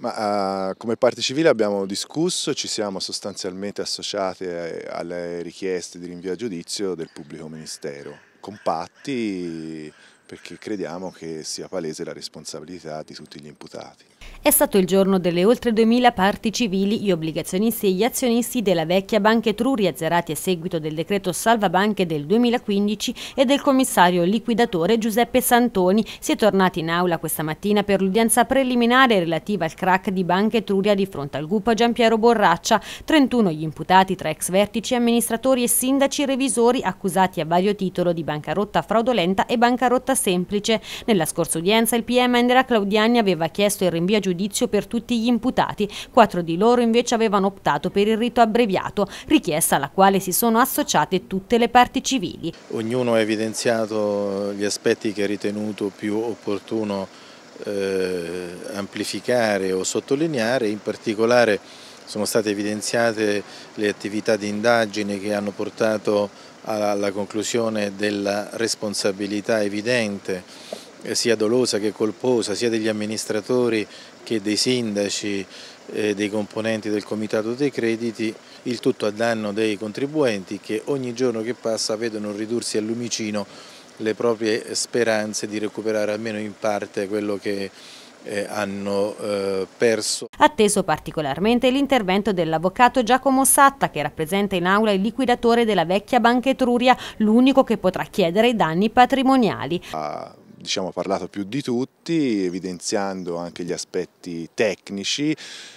Ma, uh, come parte civile abbiamo discusso, ci siamo sostanzialmente associati alle richieste di rinvio a giudizio del pubblico ministero, compatti perché crediamo che sia palese la responsabilità di tutti gli imputati. È stato il giorno delle oltre 2000 parti civili, gli obbligazionisti e gli azionisti della vecchia Banca Etruria azzerati a seguito del decreto Salva Banche del 2015 e del commissario liquidatore Giuseppe Santoni. Si è tornati in aula questa mattina per l'udienza preliminare relativa al crack di Banca Etruria di fronte al GUP Giampiero Borraccia. 31 gli imputati tra ex vertici, amministratori e sindaci revisori accusati a vario titolo di bancarotta fraudolenta e bancarotta semplice. Nella scorsa udienza il PM Andrea Claudiani aveva chiesto il rinvio a giudizio per tutti gli imputati, quattro di loro invece avevano optato per il rito abbreviato, richiesta alla quale si sono associate tutte le parti civili. Ognuno ha evidenziato gli aspetti che ha ritenuto più opportuno eh, amplificare o sottolineare, in particolare sono state evidenziate le attività di indagine che hanno portato alla conclusione della responsabilità evidente eh, sia dolosa che colposa sia degli amministratori che dei sindaci e dei componenti del comitato dei crediti, il tutto a danno dei contribuenti che ogni giorno che passa vedono ridursi al lumicino le proprie speranze di recuperare almeno in parte quello che eh, hanno eh, perso. Atteso particolarmente l'intervento dell'avvocato Giacomo Satta che rappresenta in aula il liquidatore della vecchia Banca Etruria, l'unico che potrà chiedere i danni patrimoniali. Ha diciamo, parlato più di tutti, evidenziando anche gli aspetti tecnici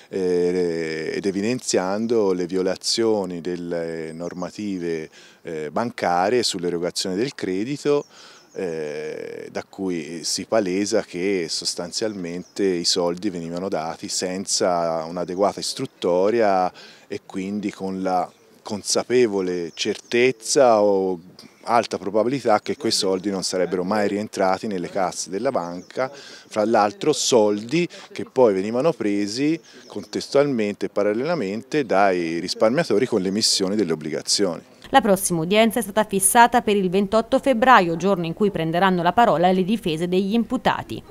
eh, ed evidenziando le violazioni delle normative eh, bancarie sull'erogazione del credito eh, da cui si palesa che sostanzialmente i soldi venivano dati senza un'adeguata istruttoria e quindi con la consapevole certezza o alta probabilità che quei soldi non sarebbero mai rientrati nelle casse della banca, fra l'altro soldi che poi venivano presi contestualmente e parallelamente dai risparmiatori con l'emissione delle obbligazioni. La prossima udienza è stata fissata per il 28 febbraio, giorno in cui prenderanno la parola le difese degli imputati.